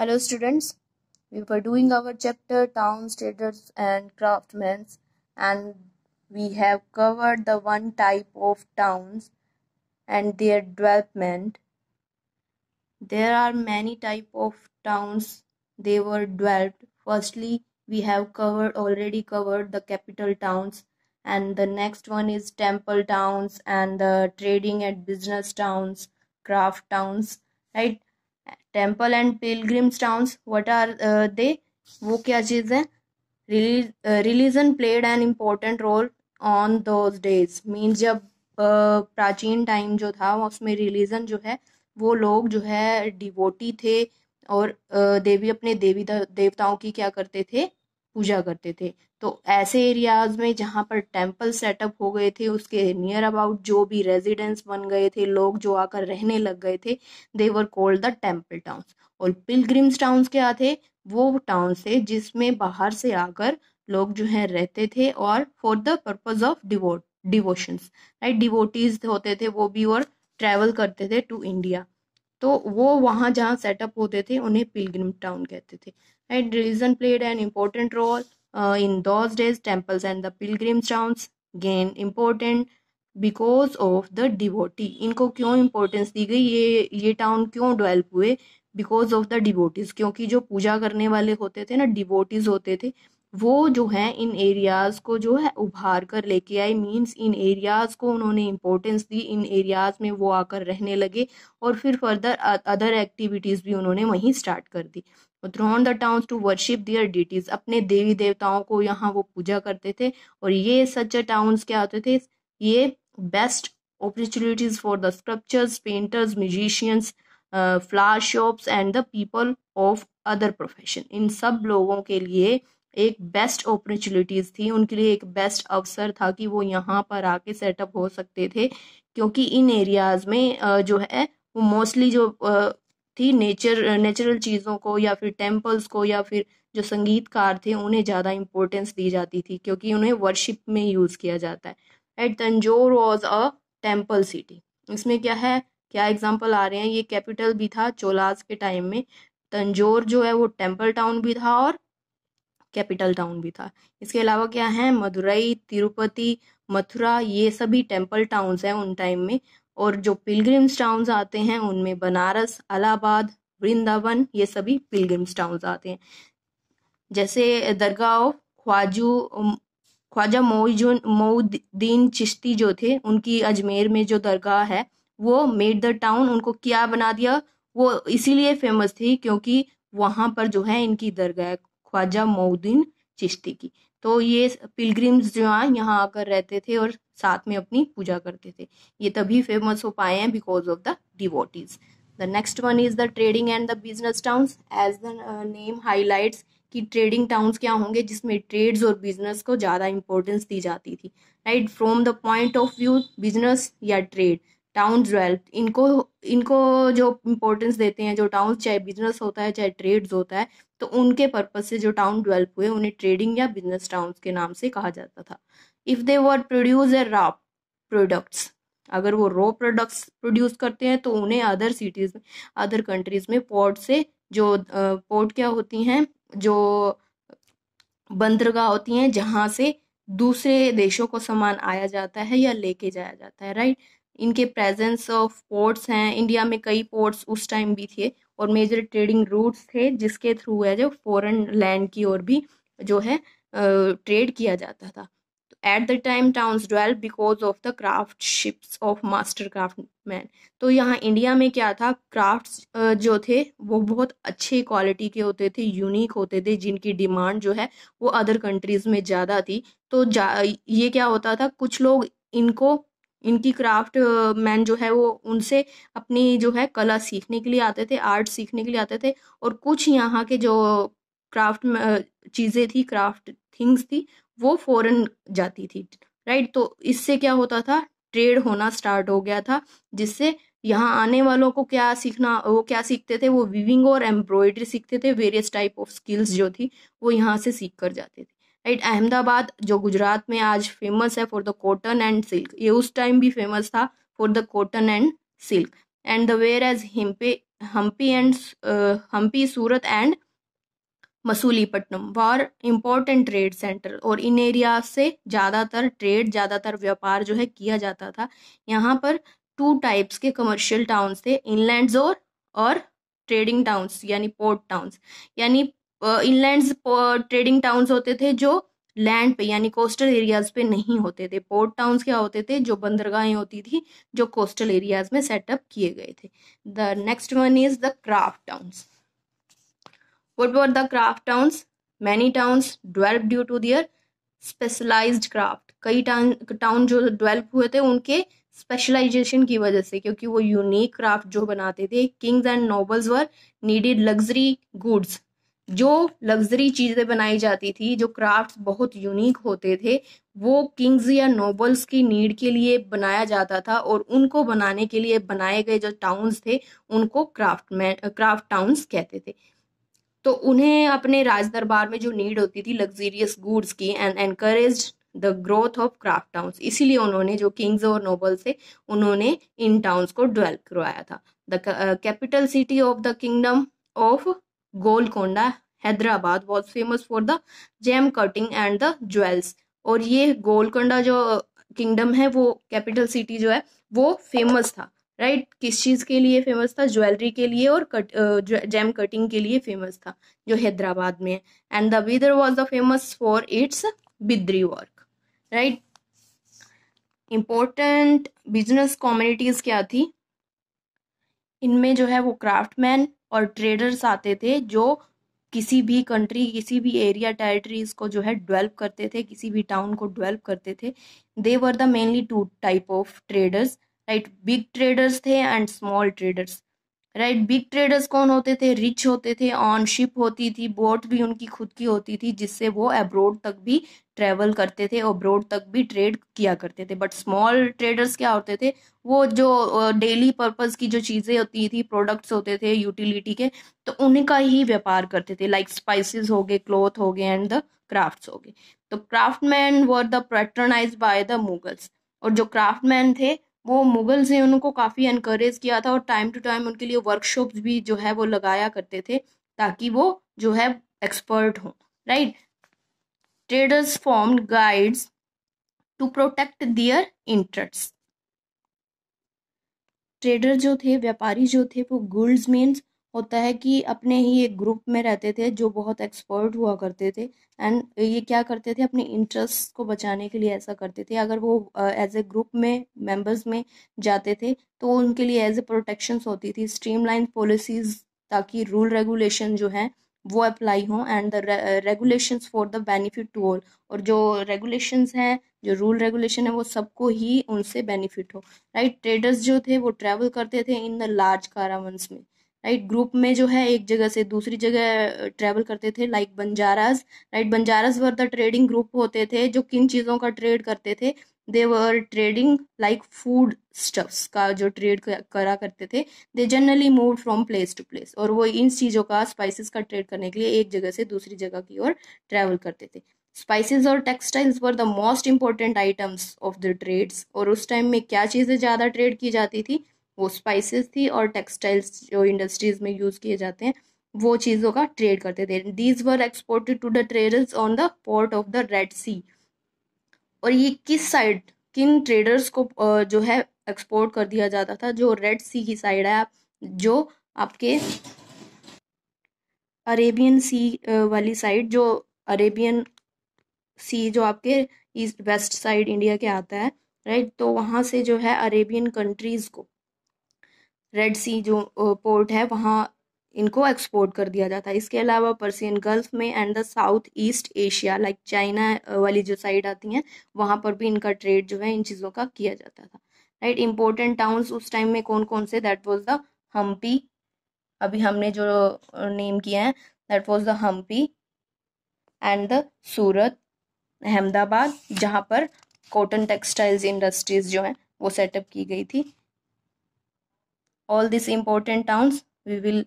Hello students, we were doing our chapter towns, traders and craftsmen and we have covered the one type of towns and their development. There are many type of towns they were developed. Firstly, we have covered already covered the capital towns and the next one is temple towns and the trading and business towns, craft towns, right? Temple and pilgrims towns what are they वो क्या चीज़ है? Religion played an important role on those days means जब uh, प्राचीन time जो था उसमें religion जो है वो लोग जो है डिवोटी थे और uh, देवी अपने देवी देवताओं की क्या करते थे? पूजा करते थे। तो ऐसे एरियाज़ में जहाँ पर टेंपल सेटअप हो गए थे, उसके नियर अबाउट जो भी रेजिडेंस बन गए थे, लोग जो आकर रहने लग गए थे they were called the temple towns और पिलग्रिम्स टाउन्स क्या थे? वो टाउन्स थे जिसमें बाहर से आकर लोग जो है रहते थे और for the purpose of devote devotions right devotees होते थे, वो भी और ट्रेवल करते थे टू इंडिया तो वो वहाँ जहाँ सेटअप होते थे, उन्हें पिलग्रिम टाउन कहते थे। Right religion played an important role in those days temples and the pilgrim towns gain important because of the devotee इनको क्यों इम्पोर्टेंस दी गई? ये ये टाउन क्यों डेवलप हुए? बिकॉज़ ऑफ़ द डिवोटीज क्योंकि जो पूजा करने वाले होते थे ना डिवोटीज होते थे, वो जो है इन एरियाज़ को जो है उभार कर लेके आए. मींस इन एरियाज़ को उन्होंने इम्पोर्टेंस दी. इन एरियाज़ में वो आकर रहने लगे और फिर फर्दर अदर एक्टिविटीज़ भी उन्होंने वहीं स्टार्ट कर दी. Throng the towns to worship their deities अपने देवी देवताओं को यहाँ वो पूजा करते थे और ये सच टाउन्स क्या होते थे? ये best opportunities for the sculptures painters musicians flower shops and the people of other profession इन सब लोगों के लिए एक बेस्ट अपॉर्चुनिटीज़ थी। उनके लिए एक बेस्ट अवसर था कि वो यहाँ पर आके सेटअप हो सकते थे। क्योंकि इन एरियाज़ में जो है, वो मोस्टली जो थी नेचर नेचुरल चीज़ों को या फिर टेम्पल्स को या फिर जो संगीतकार थे, उन्हें ज़्यादा इम्पोर्टेंस दी जाती थी, क्योंकि उन्हें वर्शिप में यूज़ किया जाता है। At Tanjore was a temple city इसमें क्या है? क्या एग्ज़ाम्पल आ रहे हैं? ये कैपिटल भी था चोलाज के टाइम में। तंजोर जो है, वो टेंपल टाउन भी था और कैपिटल टाउन भी था। इसके अलावा क्या है? मदुरई, तिरुपति, मथुरा, ये सभी टेंपल टाउन्स हैं उन टाइम में। और जो पिलग्रिम्स टाउन्स आते हैं, उनमें बनारस, अलाहाबाद, वृंदावन, ये सभी पिलग्रिम्स टाउन्स आते हैं। जैसे दरगाह, ख्वाजू ख्वाजा मोइजुन, मोउद्दीन चिश्ती जो थे, उनकी अजमेर में जो दरगाह है, वो मेड द टाउन उनको क्या बना दिया? वो इसीलिए फ़ेमस थी क्योंकि वहाँ पर जो है, इनकी दरगाह ख्वाजा मोउद्दीन चिश्ती की। तो ये पिलग्रिम्स जो है, यहाँ आकर रहते थे और साथ में अपनी पूजा करते थे। ये तभी फ़ेमस हो पाए हैं because of the devotees the next one is the trading and the business towns as the name highlights कि ट्रेडिंग टाउन्स क्या होंगे, जिसमें ट्रेड्स और बिज़नेस को ज़्यादा इंपॉर्टेंस दी जाती थी। Right from the point of view business या ट्रेड टाउन डेवलप इनको इनको जो इम्पोर्टेंस देते हैं, जो टाउन चाहे बिज़नेस होता है, चाहे ट्रेड्स होता है तो उनके पर्पज से जो टाउन डेवलप हुए, उन्हें ट्रेडिंग या बिज़नेस टाउन के नाम से कहा जाता था। If they were produce a raw products अगर वो रॉ प्रोडक्ट्स प्रोड्यूस करते हैं तो उन्हें अदर सिटीज़ में अदर कंट्रीज़ में पोर्ट से जो पोर्ट क्या होती हैं, जो बंदरगाह होती हैं, जहाँ से दूसरे देशों को सामान आया जाता है या लेके जाया जाता है राइट इनके प्रेजेंस ऑफ़ पोर्ट्स हैं। इंडिया में कई पोर्ट्स उस टाइम भी थे। और मेजर ट्रेडिंग रूट्स थे, जिसके थ्रू है जो फॉरेन लैंड की ओर भी जो है ट्रेड किया जाता था। At the time towns develop because of the craft ships of master craftsman तो यहाँ इंडिया में क्या था? क्राफ्ट्स जो थे, वो बहुत अच्छे क्वालिटी के होते थे यूनिक होते थे, जिनकी डिमांड जो है, वो अदर कंट्रीज़ में ज़्यादा थी। तो ये क्या होता था? कुछ लोग इनको इनकी क्राफ्ट मैन जो है वो उनसे अपनी जो है कला सीखने के लिए आते थे, आर्ट सीखने के लिए आते थे और कुछ यहाँ के जो क्राफ्ट चीज़ें थी, क्राफ्ट थिंग्स थी, वो फॉरेन जाती थी। राइट? तो इससे क्या होता था? ट्रेड होना स्टार्ट हो गया था, जिससे यहाँ आने वालों को क्या सीखना, वो क्या सीखते थे? वो विविंग और एम्ब्रॉयडरी सीखते थे वेरियस टाइप ऑफ़ स्किल्स जो थी, वो यहाँ से सीख कर जाते थे। राइट अहमदाबाद जो गुजरात में आज फ़ेमस है for the cotton and silk ये उस टाइम भी फ़ेमस था for the cotton and silk and the whereas Hampi Hampi and Hampi Surat and Masulipatnam were important trade centre और इन एरिया से ज़्यादातर ट्रेड ज़्यादातर व्यापार जो है किया जाता था। यहाँ पर टू टाइप्स के कमर्शियल टाउन्स थे इनलैंड और ट्रेडिंग टाउन्स यानी पोर्ट टाउन्स यानी इनलैंड्स ट्रेडिंग टाउन्स होते थे जो लैंड पे, यानी कोस्टल एरियाज़ पे नहीं होते थे। पोर्ट टाउन्स क्या होते थे? जो बंदरगाहें होती थी, जो कोस्टल एरियाज़ में सेटअप किए गए थे। The next one is the craft towns What were the craft towns? Many towns developed due to their specialised craft कई टाउन जो डेवलप हुए थे, उनके स्पेशलाइजेशन की वजह से, क्योंकि वो यूनिक क्राफ्ट जो बनाते थे kings and nobles were needed luxury goods जो लग्जरी चीज़ें बनाई जाती थी, जो क्राफ्ट बहुत यूनिक होते थे, वो किंग्स या नोबल्स की नीड के लिए बनाया जाता था और उनको बनाने के लिए बनाए गए जो टाउन्स थे, उनको क्राफ्ट में क्राफ्ट टाउन्स कहते थे। तो उन्हें अपने राज दरबार में जो नीड होती थी लग्जरियस गुड्स की and encourage the growth of craft towns इसीलिए उन्होंने, जो किंग्स और नोबल्स थे, उन्होंने इन टाउन्स को डेवलप करवाया था। The capital city of the kingdom of Golconda, Hyderabad was famous for the gem cutting and the jewels और ये गोलकोंडा जो किंगडम है, वो कैपिटल सिटी जो है, वो फ़ेमस था राइट right? किस चीज़ के लिए फ़ेमस था? ज्वेलरी के लिए और कट जैम कटिंग के लिए फ़ेमस था, जो हैदराबाद में है. And the Bidar was the famous for its Bidri work right important business communities क्या थी? इनमें जो है वो क्राफ्टमैन और ट्रेडर्स आते थे जो किसी भी कंट्री किसी भी एरिया टेरिटरीज को जो है डेवलप करते थे, किसी भी टाउन को डेवलप करते थे। They were the mainly two type of traders right big traders थे and small traders right big traders कौन होते थे? रिच होते थे ऑन शिप होती थी बोट भी उनकी खुद की होती थी, जिससे वो अब्रोड तक भी ट्रेवल करते थे अब्रोड तक भी ट्रेड किया करते थे. बट स्मॉल ट्रेडर्स क्या होते थे? वो जो डेली पर्पज की जो चीज़ें होती थी प्रोडक्ट्स होते थे यूटिलिटी के तो उनका ही व्यापार करते थे. लाइक स्पाइसेस हो गए क्लोथ हो गए एंड द क्राफ्ट्स हो गए. तो craftsman were the patronise by the Mughals और जो क्राफ्टमैन थे वो मुगल्स ने उनको काफ़ी इनक्रेज किया था और टाइम टू टाइम उनके लिए वर्कशॉप भी जो है वो लगाया करते थे ताकि वो जो है एक्सपर्ट हों right traders form guilds to protect their interest trader जो थे, व्यापारी जो थे, वो गुड्स मीन्स होता है कि अपने ही एक ग्रुप में रहते थे जो बहुत एक्सपर्ट हुआ करते थे एंड ये क्या करते थे, अपने इंटरेस्ट को बचाने के लिए ऐसा करते थे। अगर वो एज ए ग्रुप में मेंबर्स में जाते थे तो उनके लिए एज ए प्रोटेक्शंस होती थी स्ट्रीमलाइन पॉलिसीज़ ताकि रूल रेगुलेशन जो हैं, वो अप्लाई हों and the regulations for the benefit to all और जो रेगुलेशंस हैं, जो रूल रेगुलेशन है, वो सबको ही उनसे बेनिफिट हो। Right right? ट्रेडर्स जो थे, वो ट्रैवल करते थे इन द लार्ज कारावंस में। राइट ग्रुप में जो है, एक जगह से दूसरी जगह ट्रेवल करते थे like Banjaras right Banjaras were the trading group होते थे, जो किन चीज़ों का ट्रेड करते थे? They were trading like food stuffs का जो ट्रेड करा करते थे. They generally move from place to place और वो इन चीज़ों का स्पाइसेस का ट्रेड करने के लिए एक जगह से दूसरी जगह की ओर ट्रैवल करते थे. स्पाइसेस और textiles were the most important items of the trades और उस टाइम में क्या चीज़ें ज़्यादा ट्रेड की जाती थी? वो स्पाइसेस थी और टेक्सटाइल्स जो इंडस्ट्रीज़ में यूज़ किए जाते हैं, वो चीज़ों का ट्रेड करते थे। These were exported to the traders on the port of the Red Sea और ये किस साइड किन ट्रेडर्स को जो है एक्सपोर्ट कर दिया जाता था? जो रेड सी की साइड है, जो आपके अरेबियन सी वाली साइड जो अरेबियन सी जो आपके ईस्ट वेस्ट साइड इंडिया के आता है राइट तो वहाँ से जो है अरेबियन कंट्रीज़ को रेड सी जो पोर्ट है, वहाँ इनको एक्सपोर्ट कर दिया जाता है। इसके अलावा पर्सियन गल्फ में and the South East Asia like China वाली जो साइड आती हैं, वहाँ पर भी इनका ट्रेड जो है, इन चीज़ों का किया जाता था। राइट इंपॉर्टेंट टाउन्स उस टाइम में कौन कौन से? दैट वॉज़ द हम्पी अभी हमने जो नेम किया है that was the Hampi and the Surat Ahmedabad, जहाँ पर कॉटन टेक्सटाइल्स इंडस्ट्रीज़ जो हैं, वो सेटअप की गई थी। All these important towns we will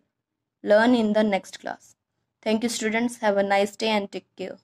learn in the next class. Thank you students. Have a nice day and take care.